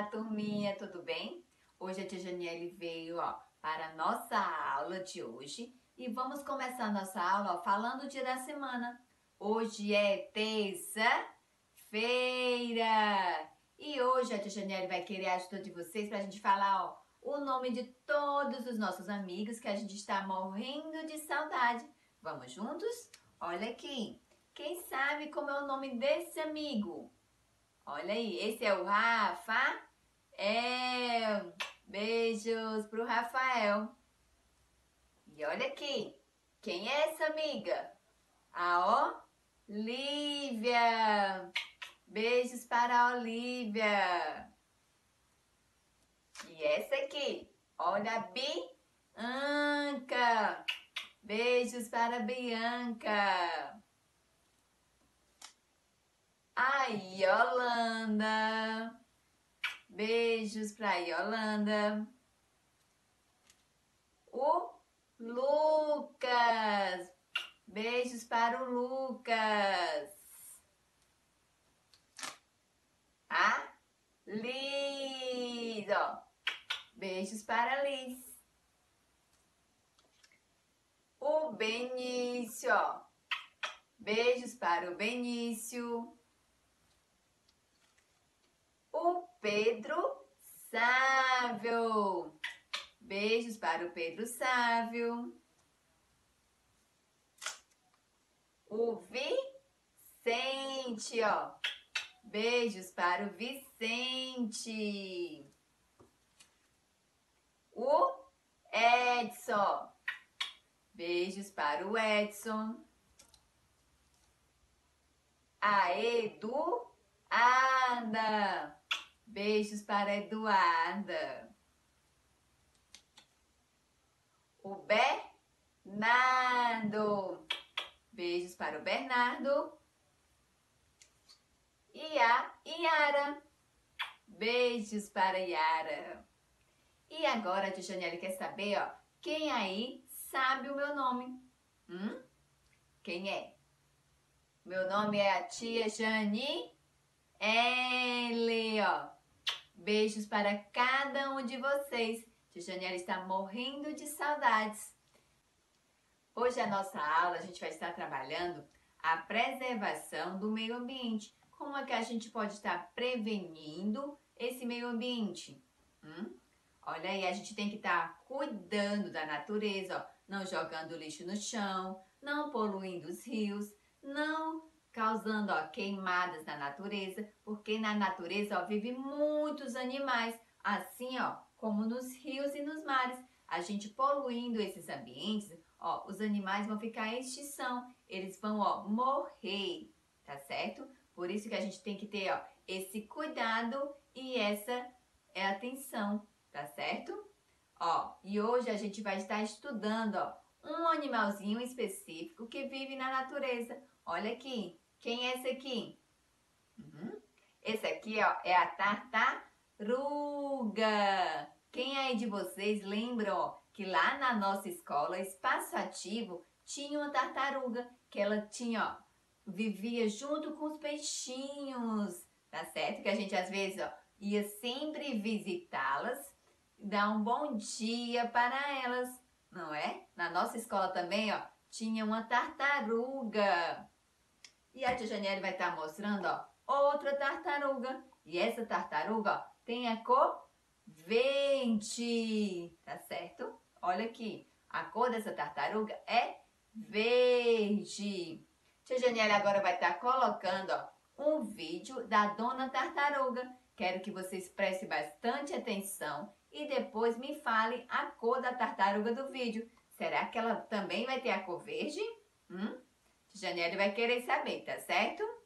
Olá, turminha, tudo bem? Hoje a tia Janiele veio ó, para a nossa aula de hoje e vamos começar a nossa aula ó, falando o dia da semana. Hoje é terça-feira e hoje a tia Janiele vai querer a ajuda de vocês para a gente falar ó, o nome de todos os nossos amigos que a gente está morrendo de saudade. Vamos juntos? Olha aqui, quem sabe como é o nome desse amigo? Olha aí, esse é o Rafa. É. Beijos pro Rafael. E olha aqui, quem é essa amiga? A Olivia. Beijos para a Olivia. E essa aqui, olha a Bianca. Beijos para a Bianca. A Yolanda. Beijos para Yolanda. O Lucas. Beijos para o Lucas. A Liz, ó. Beijos para a Liz. O Benício, ó. Beijos para o Benício o Pedro Sávio. Beijos para o Pedro Sávio. O Vicente, ó. Beijos para o Vicente. O Edson. Beijos para o Edson. A Eduarda. Beijos para Eduarda. O Bernardo. Beijos para o Bernardo. E a Yara. Beijos para Yara. E agora a tia Janiele quer saber, ó, quem aí sabe o meu nome? Hum? Quem é? Meu nome é a tia Jani L, ó. Beijos para cada um de vocês. Tia Janiela está morrendo de saudades. Hoje a nossa aula a gente vai estar trabalhando a preservação do meio ambiente. Como é que a gente pode estar prevenindo esse meio ambiente? Hum? Olha aí, a gente tem que estar cuidando da natureza, ó, não jogando lixo no chão, não poluindo os rios, não causando ó, queimadas na natureza, porque na natureza ó, vive muitos animais, assim ó, como nos rios e nos mares. A gente poluindo esses ambientes, ó, os animais vão ficar em extinção, eles vão ó, morrer, tá certo? Por isso que a gente tem que ter ó, esse cuidado e essa é atenção, tá certo? Ó, e hoje a gente vai estar estudando ó, um animalzinho específico que vive na natureza. Olha aqui, quem é esse aqui? Uhum. Esse aqui ó, é a tartaruga. Quem aí de vocês lembra ó, que lá na nossa escola, espaço ativo, tinha uma tartaruga que ela tinha, ó, vivia junto com os peixinhos, tá certo? Que a gente às vezes ó, ia sempre visitá-las, dar um bom dia para elas, não é? Na nossa escola também, ó, tinha uma tartaruga. E a tia Janiele vai estar tá mostrando, ó, outra tartaruga. E essa tartaruga, ó, tem a cor verde, tá certo? Olha aqui, a cor dessa tartaruga é verde. Tia Janiele agora vai estar tá colocando, ó, um vídeo da dona tartaruga. Quero que vocês prestem bastante atenção e depois me falem a cor da tartaruga do vídeo. Será que ela também vai ter a cor verde? Hum? Janiele vai querer saber, tá certo?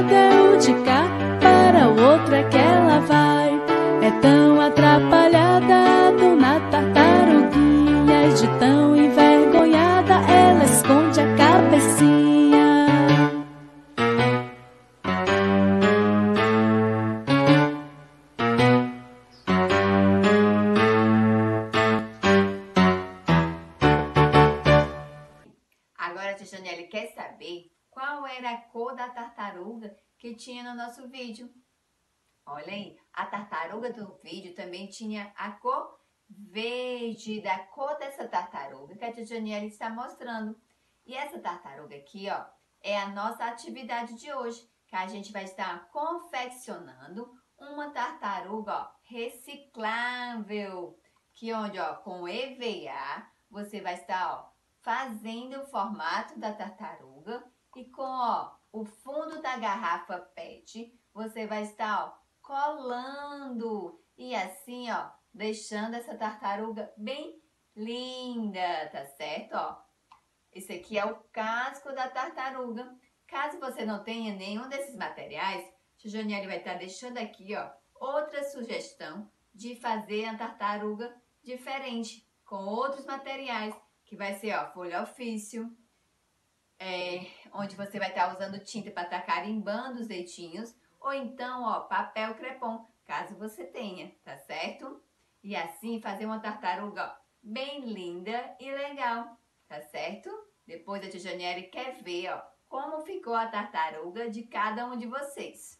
Se o lado é o de cá, para o outro é que ela vai. É tão atrapalhada, tinha no nosso vídeo. Olha aí, a tartaruga do vídeo também tinha a cor verde, da cor dessa tartaruga que a tia Janelle está mostrando. E essa tartaruga aqui, ó, é a nossa atividade de hoje, que a gente vai estar confeccionando uma tartaruga, ó, reciclável, que onde, ó, com EVA, você vai estar, ó, fazendo o formato da tartaruga e com ó, o fundo da garrafa PET, você vai estar ó, colando e assim, ó, deixando essa tartaruga bem linda, tá certo? Ó, esse aqui é o casco da tartaruga. Caso você não tenha nenhum desses materiais, a Janiele vai estar deixando aqui, ó, outra sugestão de fazer a tartaruga diferente, com outros materiais que vai ser ó, folha ofício, é, onde você vai estar usando tinta para estar carimbando os leitinhos, ou então ó, papel crepom, caso você tenha, tá certo? E assim fazer uma tartaruga ó, bem linda e legal, tá certo? Depois a tia Janiele quer ver ó, como ficou a tartaruga de cada um de vocês.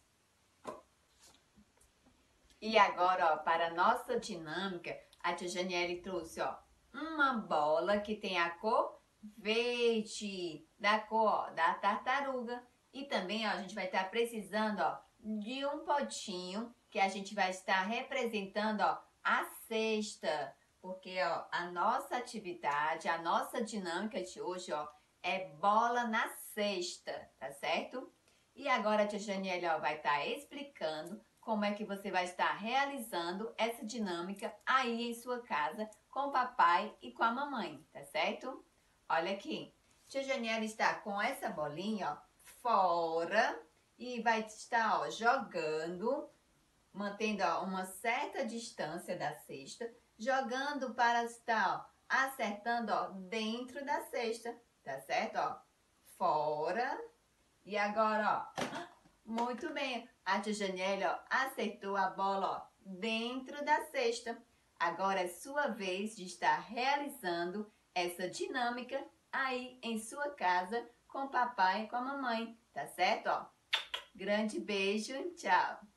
E agora, ó, para nossa dinâmica, a tia Janiele trouxe ó, uma bola que tem a cor verde, da cor da tartaruga. E também ó, a gente vai estar precisando ó, de um potinho que a gente vai estar representando ó, a cesta. Porque ó, a nossa atividade, a nossa dinâmica de hoje ó, é bola na cesta, tá certo? E agora a tia Janiele ó, vai estar explicando como é que você vai estar realizando essa dinâmica aí em sua casa com o papai e com a mamãe, tá certo? Olha aqui, tia Janiela está com essa bolinha, ó, fora e vai estar, ó, jogando, mantendo, ó, uma certa distância da cesta, jogando para estar, ó, acertando, ó, dentro da cesta, tá certo, ó? Fora e agora, ó, muito bem, a tia Janiela, ó, acertou a bola, ó, dentro da cesta. Agora é sua vez de estar realizando essa dinâmica aí em sua casa com o papai e com a mamãe, tá certo? Ó, grande beijo, tchau!